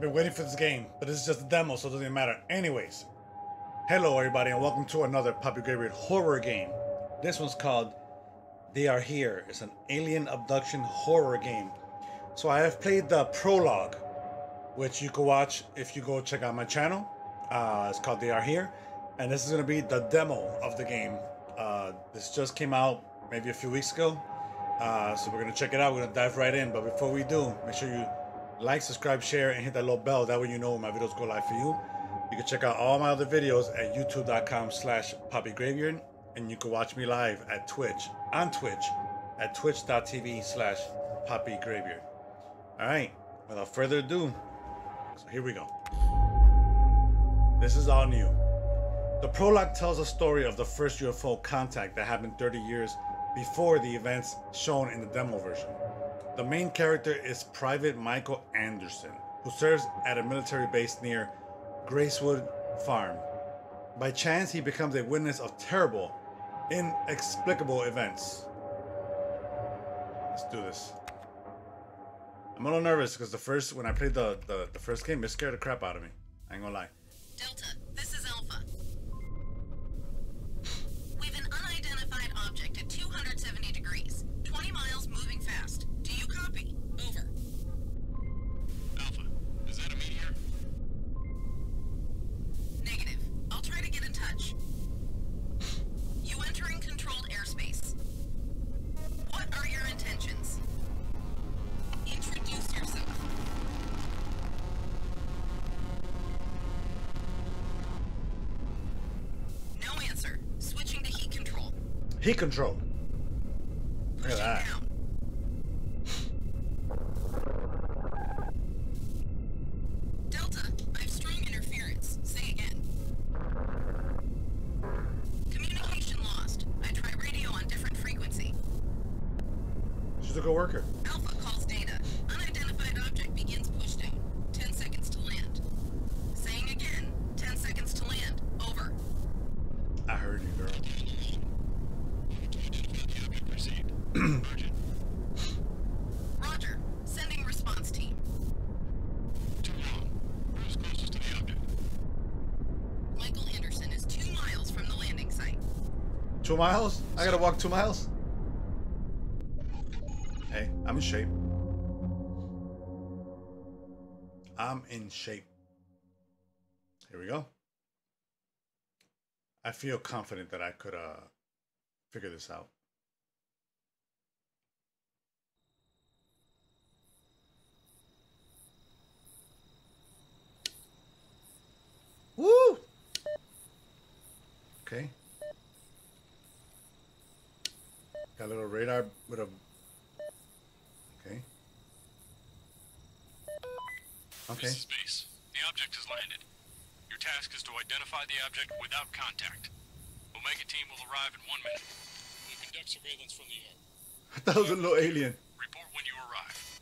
Been waiting for this game, but this is just a demo, so it doesn't matter. Anyways, hello everybody, and welcome to another Papi GrayBeard horror game. This one's called They Are Here. It's an alien abduction horror game. So I have played the prologue, which you can watch if you go check out my channel. Uh, it's called They Are Here, and this is gonna be the demo of the game. Uh, this just came out maybe a few weeks ago, uh, so we're gonna check it out. We're gonna dive right in, but before we do, make sure you like, subscribe, share, and hit that little bell. That way you know when my videos go live for you. You can check out all my other videos at youtube.com slash papigraybeard. And you can watch me live at Twitch, on Twitch, at twitch.tv slash papigraybeard. All right, without further ado, so here we go. This is all new. The prologue tells a story of the first UFO contact that happened 30 years before the events shown in the demo version. The main character is Private Michael Anderson, who serves at a military base near Grayswood Farm. By chance, he becomes a witness of terrible, inexplicable events. Let's do this. I'm a little nervous because the first, when I played the, the, the first game, it scared the crap out of me. I ain't gonna lie. Delta, Heat control. Look at that. Delta, I've strong interference. Say again. Communication lost. I try radio on different frequency. She's a good worker. Alpha calls data. Unidentified object begins pushdown. Ten seconds to land. Saying again. Ten seconds to land. Over. I heard you, girl. To identify the object received. Roger. Roger. Sending response team. Too long. Who's closest to the object? Michael Anderson is two miles from the landing site. Two miles? I gotta walk two miles? Hey, I'm in shape. I'm in shape. Here we go. I feel confident that I could uh figure this out. Woo! Okay. Got a little radar with a. Okay. Okay. This is base. The object has landed. Your task is to identify the object without contact. Omega team will arrive in one minute. We'll conduct surveillance from the air. I thought it was a little alien. Report when you arrive.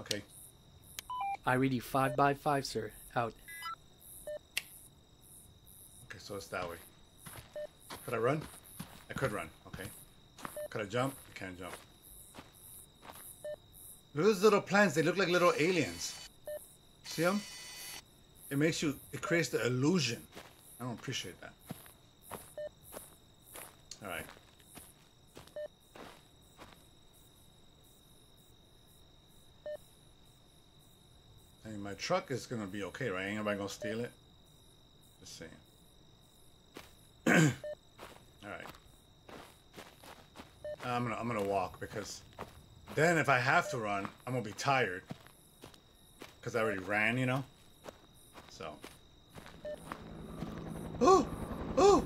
Okay. I read you 5 by 5 sir. Out. Okay, so it's that way. Could I run? Could run. Okay. Could I jump? I can't jump. Look at those little plants. They look like little aliens. See them? It makes you. It creates the illusion. I don't appreciate that. All right. I mean, my truck is gonna be okay, right? Ain't nobody gonna steal it. Just saying. All right. I'm gonna I'm gonna walk because then if I have to run, I'm gonna be tired because I already ran, you know. So. Oh, oh.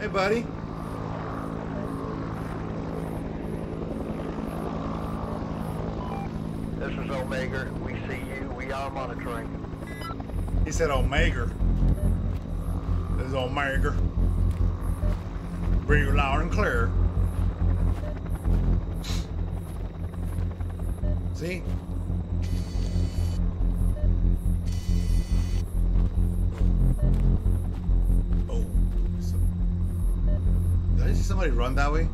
Hey, buddy. This is Omega. We see you. We are monitoring. He said Omega. This is Omega. Bring you loud and clear. See? Oh. Did I see somebody run that way?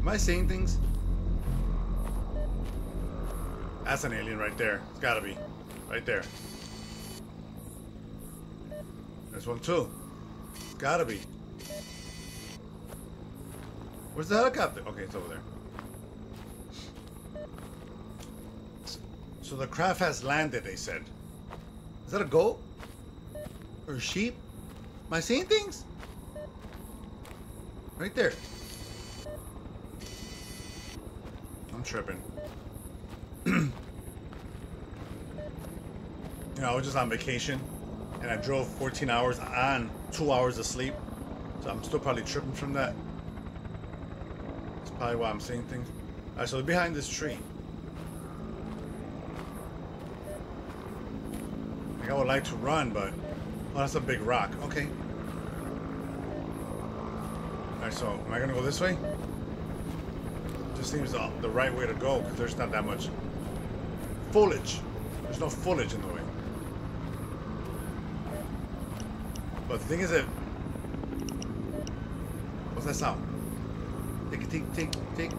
Am I seeing things? That's an alien right there. It's gotta be. Right there. This one too. It's gotta be. Where's the helicopter? Okay, it's over there. So the craft has landed, they said. Is that a goat? Or a sheep? Am I seeing things? Right there. I'm tripping. you know, I was just on vacation and I drove 14 hours on two hours of sleep. So I'm still probably tripping from that. Probably why I'm seeing things. Alright, so behind this tree. Like I would like to run, but oh, that's a big rock. Okay. Alright, so am I gonna go this way? This seems the, the right way to go because there's not that much foliage. There's no foliage in the way. But the thing is that what's that sound? Tick tick tick tick.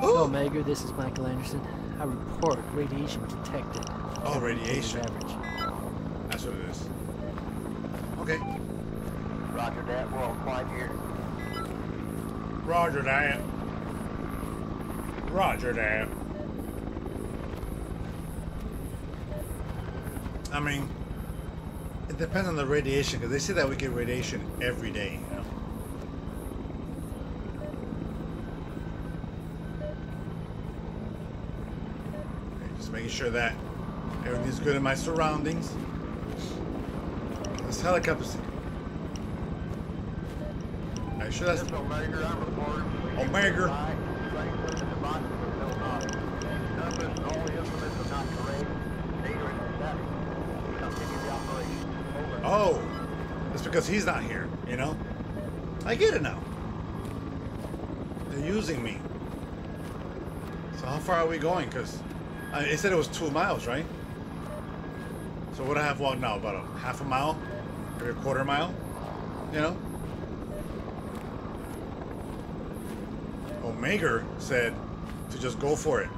Hello, Oh, Mager. This is Michael Anderson. I report radiation detected. oh radiation. Average. That's what it is. Okay. Roger that. We're all quiet here. Roger that. Roger that. I mean, it depends on the radiation because they say that we get radiation every day. Making sure that everything's good in my surroundings. This helicopter's. Are you sure that's Omega, I'm. Omega. Right, same with the box, no knowledge. Numbers and all the instruments are not correct. Neither is the static. Continue the operation. Over. Oh, it's because he's not here, you know? I get it now. They're using me. So how far are we going? Because uh, it said it was two miles, right? So what do I have walked now? About a half a mile? Maybe a quarter mile? You know? Omega said to just go for it.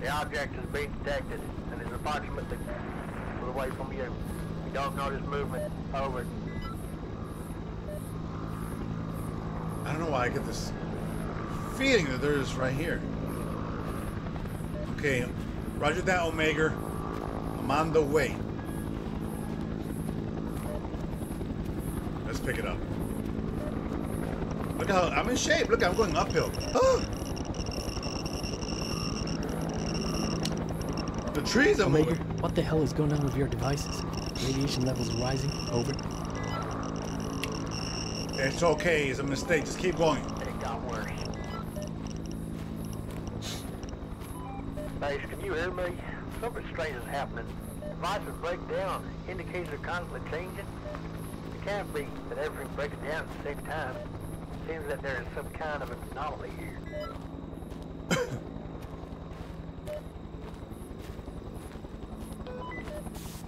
The object is being detected and is approximately away from you. We don't notice movement. Over. I don't know why I get this feeling that there is right here. Okay, Roger that, Omega. I'm on the way. Let's pick it up. Look how I'm in shape. Look, I'm going uphill. Ah! The trees are Omega, moving. what the hell is going on with your devices? Radiation levels rising. Over. It's okay. It's a mistake. Just keep going. Base, can you hear me? Something strange is happening. Devices break down. Indicators are constantly changing. It can't be that everything breaks down at the same time. Seems that there is some kind of anomaly here.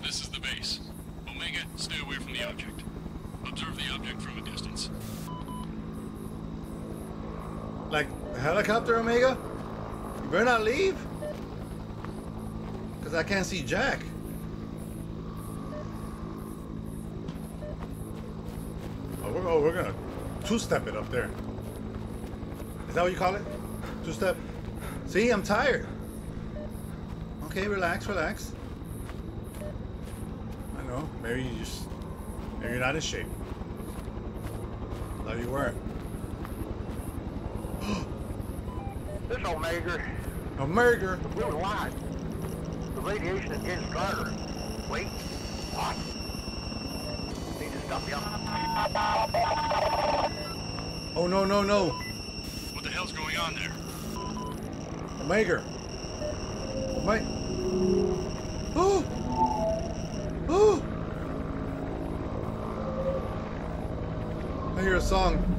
This is the base. Omega, stay away from the object. Observe the object from a distance. Like the helicopter, Omega? You better not leave. Because I can't see Jack. Oh, we're, oh, we're gonna two-step it up there. Is that what you call it? Two-step? See, I'm tired. Okay, relax, relax. I know, maybe you just, maybe you're not in shape. Thought you weren't. This Omega, A murder. we were lying. The radiation is getting stronger. Wait. What? Need to stop you. Oh no no no! What the hell's going on there? Omega! My Oh! Oh! I hear a song.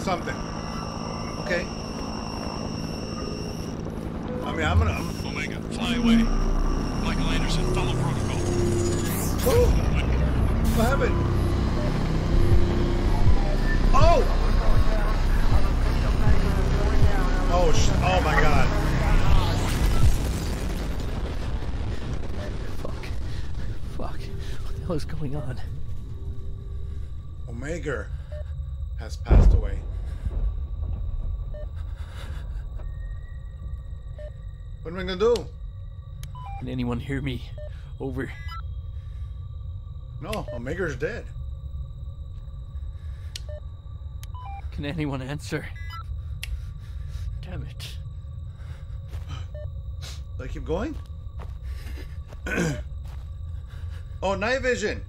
Something. Okay. I mean, I'm gonna. I'm, Omega, fly away. Michael Anderson, follow protocol. oh, what happened? Oh! Oh, sh- oh my god. Fuck. Fuck. What the hell is going on? Omega has passed away. What am I gonna do? Can anyone hear me? Over. No, Omega's dead. Can anyone answer? Damn it. Do I keep going? oh, night vision.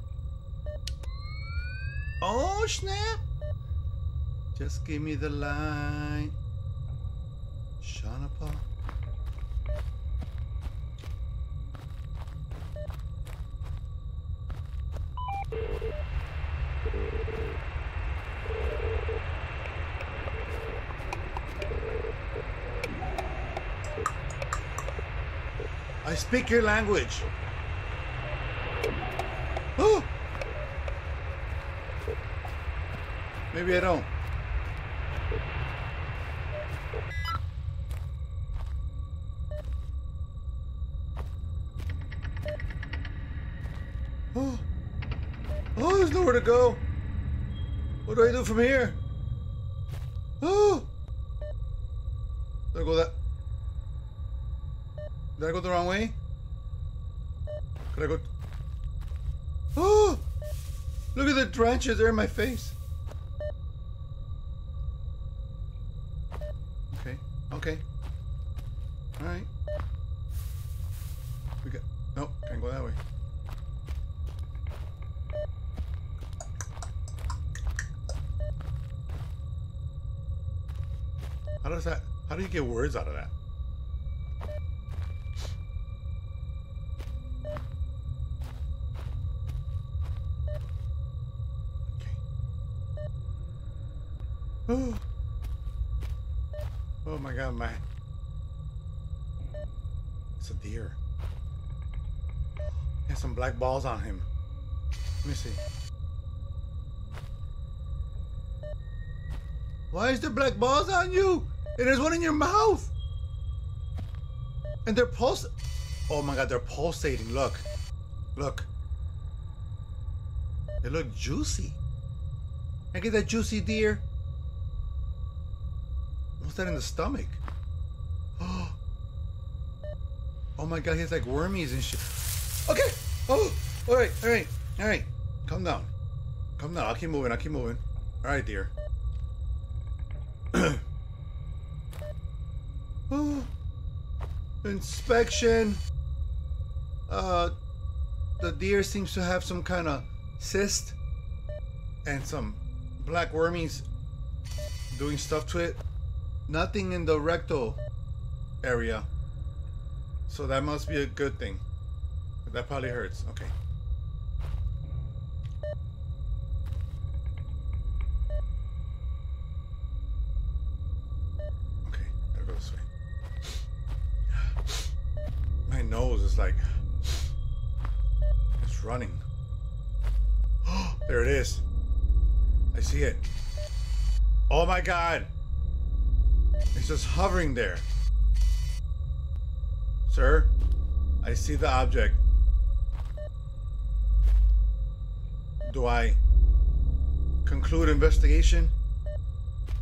Oh, snap. Just give me the line. Shanapa. I speak your language. Oh! Maybe I don't. Oh. Nowhere to go. What do I do from here? Oh! Did I go that? Did I go the wrong way? Could I go? Oh! Look at the branches, they're in my face. Okay, okay. Alright. We got. Nope, can't go that way. How does that. How do you get words out of that? Oh. oh my god, my. It's a deer. He has some black balls on him. Let me see. Why is there black balls on you? And there's one in your mouth. And they're pulse. Oh my god, they're pulsating. Look. Look. They look juicy. I get that juicy deer. What's that in the stomach? Oh. Oh my god, he has like wormies and shit. Okay. Oh. All right. All right. All right. Calm down. Calm down. I'll keep moving. I'll keep moving. All right, dear. Inspection. Uh, the deer seems to have some kind of cyst and some black wormies doing stuff to it. Nothing in the rectal area. So that must be a good thing. That probably hurts. Okay, gotta go this way. Is like it's running. there it is. I see it. Oh my god. It's just hovering there. Sir, I see the object. Do I conclude investigation?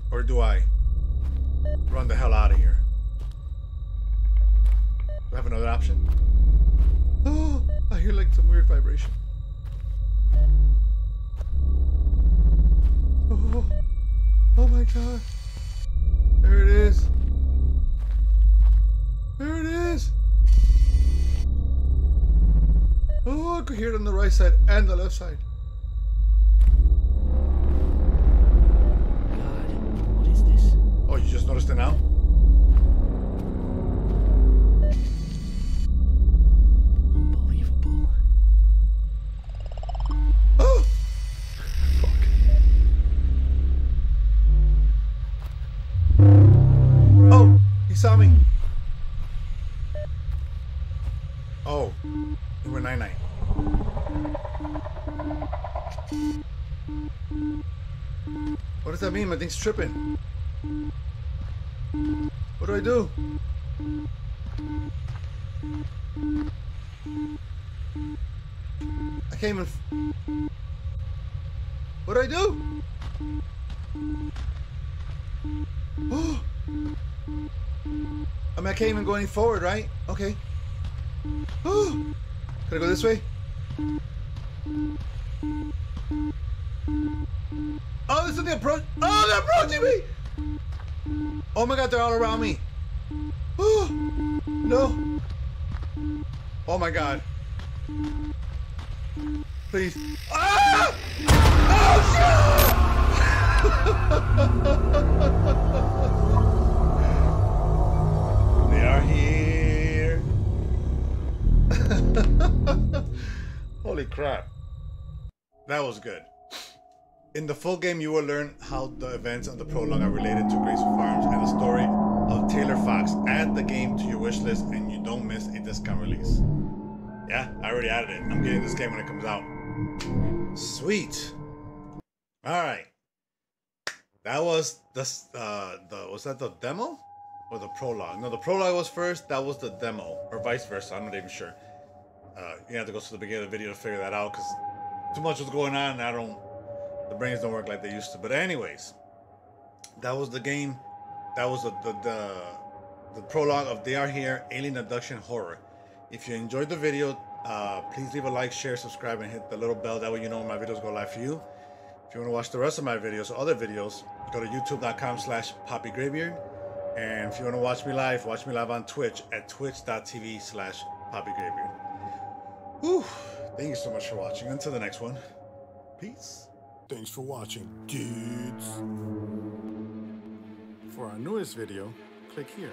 Or do I run the hell out of here? Do I have another option? I hear like some weird vibration. Oh, oh my god. There it is. There it is. Oh, I could hear it on the right side and the left side. God, what is this? Oh, you just noticed it now? That mean? My thing's tripping. What do I do? I can't even. What do I do? I mean, I can't even go any forward, right? Okay. Can I go this way? Oh, this is the approach. Oh, they're approaching me! Oh my god, they're all around me. Oh, no. Oh my god. Please. Ah! Oh shit! they are here. Holy crap. That was good. In the full game, you will learn how the events of the prologue are related to Grayswood Farms and the story of Taylor Fox. Add the game to your wish list and you don't miss a discount release. Yeah, I already added it. I'm getting this game when it comes out. Sweet. All right. That was the uh, the was that the demo or the prologue? No, the prologue was first. That was the demo, or vice versa. I'm not even sure. Uh, you have to go to the beginning of the video to figure that out because too much was going on. And I don't. The brains don't work like they used to. But anyways, that was the game. That was the the the, the prologue of They Are Here Alien Abduction Horror. If you enjoyed the video, uh, please leave a like, share, subscribe, and hit the little bell. That way you know when my videos go live for you. If you want to watch the rest of my videos or other videos, go to youtube.com slash papigraybeard. And if you want to watch me live, watch me live on Twitch at twitch.tv slash papigraybeard. Whew. Thank you so much for watching. Until the next one, peace. Thanks for watching, dudes. For our newest video, click here.